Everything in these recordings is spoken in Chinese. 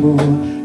不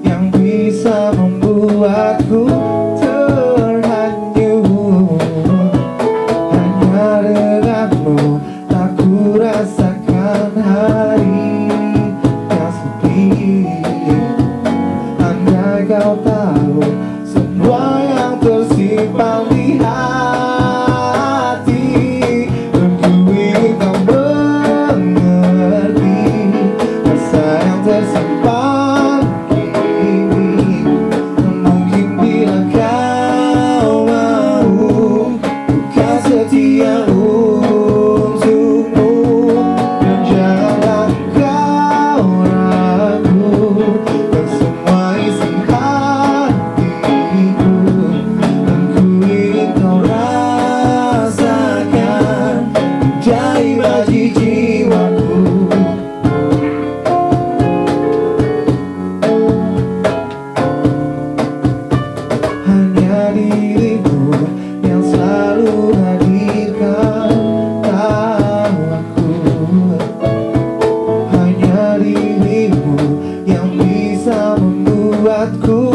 membuatku